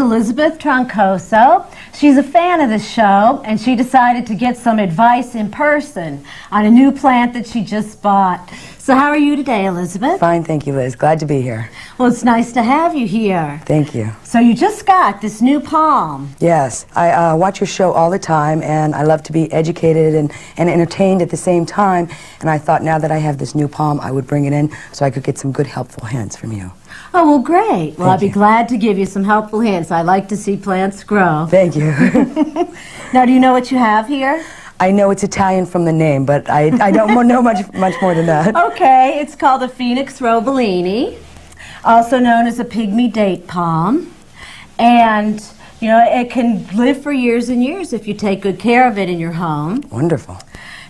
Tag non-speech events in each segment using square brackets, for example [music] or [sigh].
Elizabeth Troncoso. She's a fan of the show, and she decided to get some advice in person on a new plant that she just bought. So, how are you today, Elizabeth? Fine, thank you, Liz. Glad to be here. Well, it's nice to have you here. Thank you. So, you just got this new palm. Yes, I uh, watch your show all the time, and I love to be educated and, and entertained at the same time. And I thought now that I have this new palm, I would bring it in so I could get some good, helpful hints from you. Oh, well, great. Well, Thank I'd be you. glad to give you some helpful hints. I like to see plants grow. Thank you. [laughs] Now, do you know what you have here? I know it's Italian from the name, but I, I don't know much, much more than that. [laughs] Okay, it's called the Phoenix roebelenii, also known as a pygmy date palm. And, you know, it can live for years and years if you take good care of it in your home. Wonderful.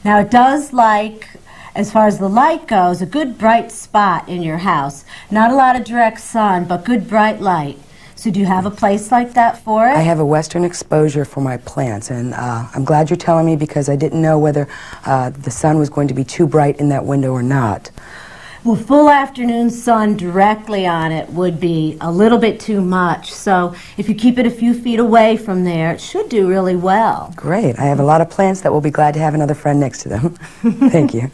Now, it does like, as far as the light goes, a good bright spot in your house. Not a lot of direct sun, but good bright light. So, do you have a place like that for it? I have a western exposure for my plants, and uh, I'm glad you're telling me because I didn't know whether uh, the sun was going to be too bright in that window or not. Well, full afternoon sun directly on it would be a little bit too much. So, if you keep it a few feet away from there, it should do really well. Great. I have a lot of plants that will be glad to have another friend next to them. [laughs] Thank you.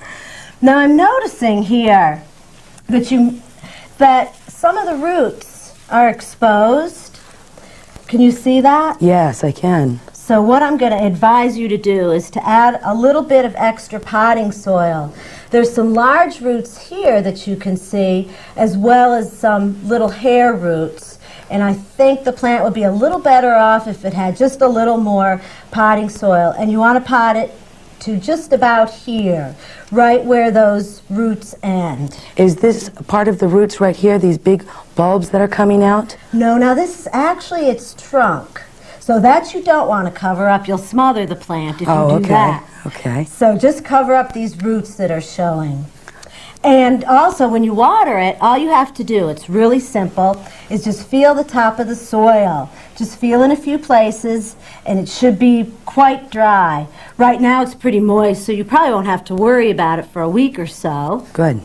Now, I'm noticing here that you that some of the roots are exposed. Can you see that? Yes, I can. So what I'm going to advise you to do is to add a little bit of extra potting soil. There's some large roots here that you can see, as well as some little hair roots. And I think the plant would be a little better off if it had just a little more potting soil. And you want to pot it to just about here, right where those roots end. Is this part of the roots right here, these big bulbs that are coming out? No, now this is actually its trunk. So that you don't want to cover up. You'll smother the plant if oh, you do okay. that. Okay. So just cover up these roots that are showing. And also, when you water it, all you have to do, it's really simple, is just feel the top of the soil. Just feel in a few places, and it should be quite dry. Right now, it's pretty moist, so you probably won't have to worry about it for a week or so. Good.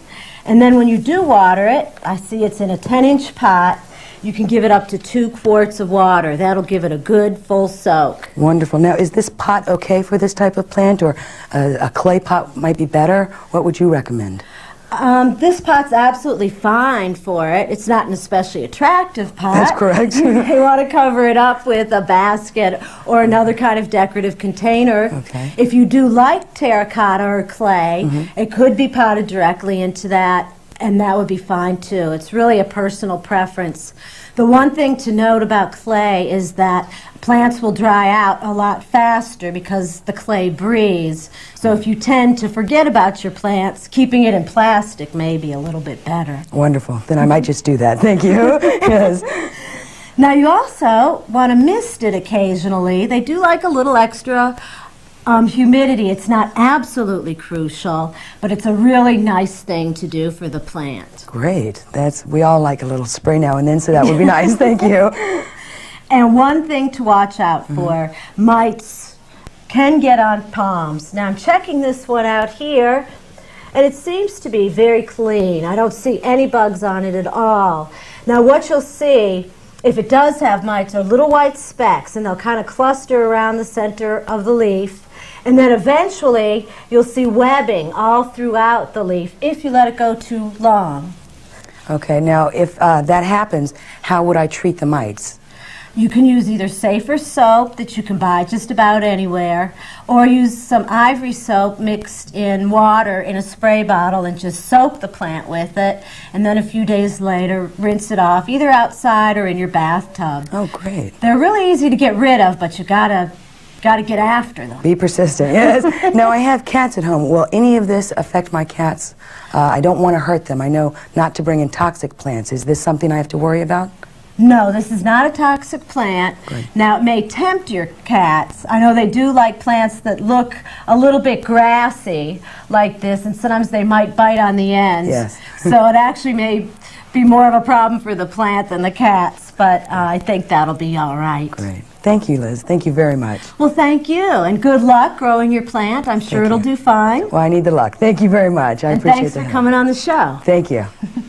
And then when you do water it, I see it's in a 10 inch pot. You can give it up to two quarts of water. That'll give it a good full soak. Wonderful. Now, is this pot okay for this type of plant, or a, a clay pot might be better? What would you recommend? Um, this pot's absolutely fine for it. It's not an especially attractive pot. That's correct. [laughs] you want to cover it up with a basket or another kind of decorative container. Okay. If you do like terracotta or clay, Mm-hmm. it could be potted directly into that, and that would be fine too. It's really a personal preference. The one thing to note about clay is that plants will dry out a lot faster because the clay breathes. So if you tend to forget about your plants, keeping it in plastic may be a little bit better. Wonderful. Then I might just do that. [laughs] Thank you. [laughs] yes. Now you also want to mist it occasionally. They do like a little extra um, humidity. It's not absolutely crucial, but it's a really nice thing to do for the plant. Great. That's we all like a little spray now and then, so that would be nice. [laughs] Thank you. And one thing to watch out for, mites can get on palms. Now I'm checking this one out here, and it seems to be very clean. I don't see any bugs on it at all. Now what you'll see, if it does have mites, are little white specks, and they'll kind of cluster around the center of the leaf. And then eventually you'll see webbing all throughout the leaf if you let it go too long. Okay. Now, if uh, that happens, how would I treat the mites? You can use either safer soap that you can buy just about anywhere, or use some ivory soap mixed in water in a spray bottle and just soak the plant with it. And then a few days later, rinse it off either outside or in your bathtub. Oh, great. They're really easy to get rid of, but you gotta gotta get after them. Be persistent. Yes. [laughs] now I have cats at home. Will any of this affect my cats? Uh, I don't want to hurt them. I know not to bring in toxic plants. Is this something I have to worry about? No, this is not a toxic plant. Great. Now, it may tempt your cats. I know they do like plants that look a little bit grassy like this, and sometimes they might bite on the ends. Yes. [laughs] so it actually may be more of a problem for the plant than the cats, but uh, I think that'll be all right. Great. Thank you, Liz. Thank you very much. Well, thank you, and good luck growing your plant. I'm sure Thank it'll you. do fine. Well, I need the luck. Thank you very much. I and appreciate thanks for help. coming on the show. Thank you. [laughs]